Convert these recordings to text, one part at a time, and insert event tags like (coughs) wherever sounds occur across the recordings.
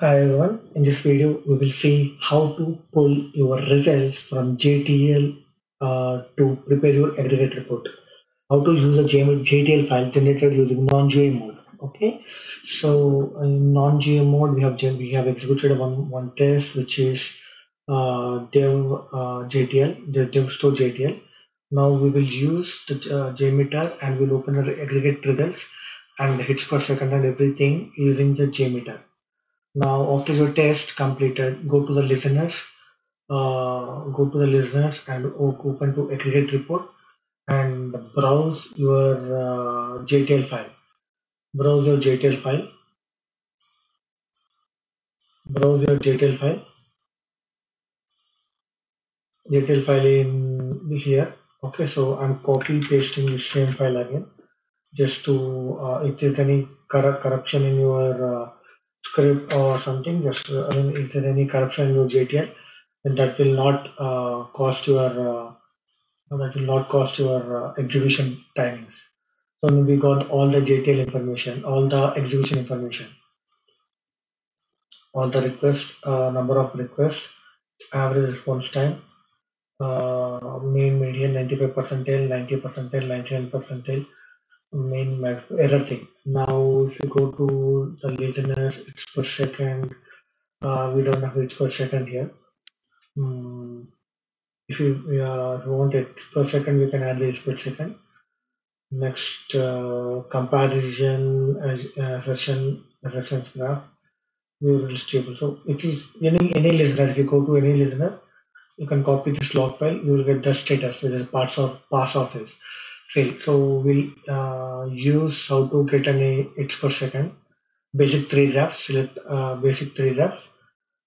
Hi everyone, in this video we will see how to pull your results from JTL uh, to prepare your aggregate report. How to use a JTL file generated using non-GUI mode. Okay, so in non-GUI mode we have we have executed one one test which is uh, dev uh, JTL, the dev store JTL. Now we will use the uh, JMeter and we'll open the aggregate results and hits per second and everything using the JMeter. Now, after your test completed, go to the listeners, uh, go to the listeners and open to aggregate report and browse your uh, JTL file. Browse your JTL file. Browse your JTL file. JTL file in here. Okay, so I'm copy pasting the same file again, just to uh, if there's any corruption in your uh, script or something just uh, I mean if there any corruption in your JTL then that will not uh, cost your uh, that will not cost your uh, execution timings. So we got all the JTL information all the execution information. All the request uh, number of requests average response time mean median 95 percentile 90 percentile 99 percentile main max everything. Now if you go to the listeners it's per second. Uh, we don't have it per second here. Um, if you, uh, if you want it per second we can add this per second. Next uh, comparison as uh, session reference graph we will table. So if you any any listener if you go to any listener you can copy this log file you will get the status which is parts of pass office fail. So we'll uh, use how to get an X per second. Basic three graphs, select uh, basic three graphs,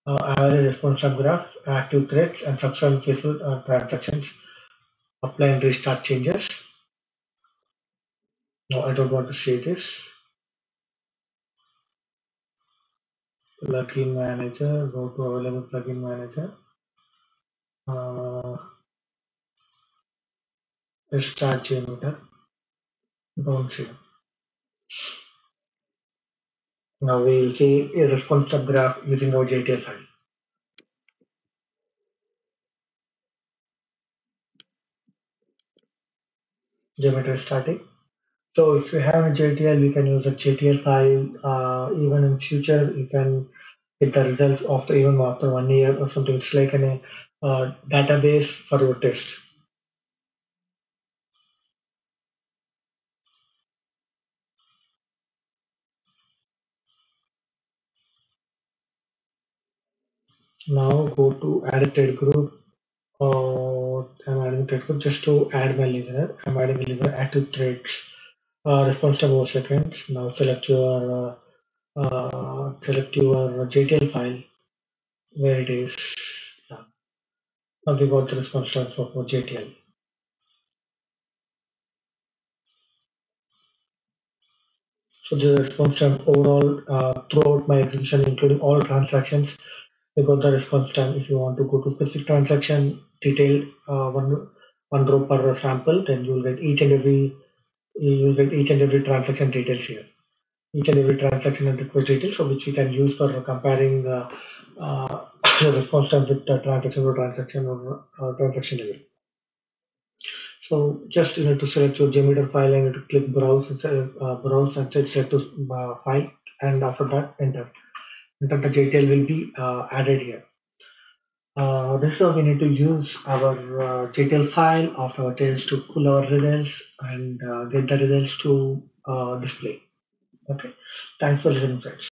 uh, average response time graph, active threads and subsequent faithful uh, transactions. Apply and restart changes. No, I don't want to see this. Plugin manager, go to available plugin manager. Uh, start JMeter. Don't see. Now we will see a response step graph using our JTL file. JMeter static. So if you have a JTL, we can use a JTL file. Uh, even in future, you can get the results after even after one year or something. It's like a uh, database for your test. Now go to add a thread group or I'm adding thread group just to add my listener. I'm adding a listener active threads uh, response time over seconds. Now select your uh, uh, select your JTL file where it is. Yeah. Now we got the response time for JTL. So the response time overall uh, throughout my execution, including all transactions, you got the response time if you want to go to specific transaction detailed uh, one one row per sample then you will get each and every you will get each and every transaction details here. Each and every transaction and request details so which you can use for comparing uh, uh, (coughs) response time with the transaction or transaction or transaction level. So just you need to select your JMeter file and you need to click browse uh, browse and set to uh, file and after that enter that the JTL will be uh, added here. Uh, this is how we need to use our uh, JTL file of our tails to pull our results and uh, get the results to uh, display. Okay, thanks for listening, friends.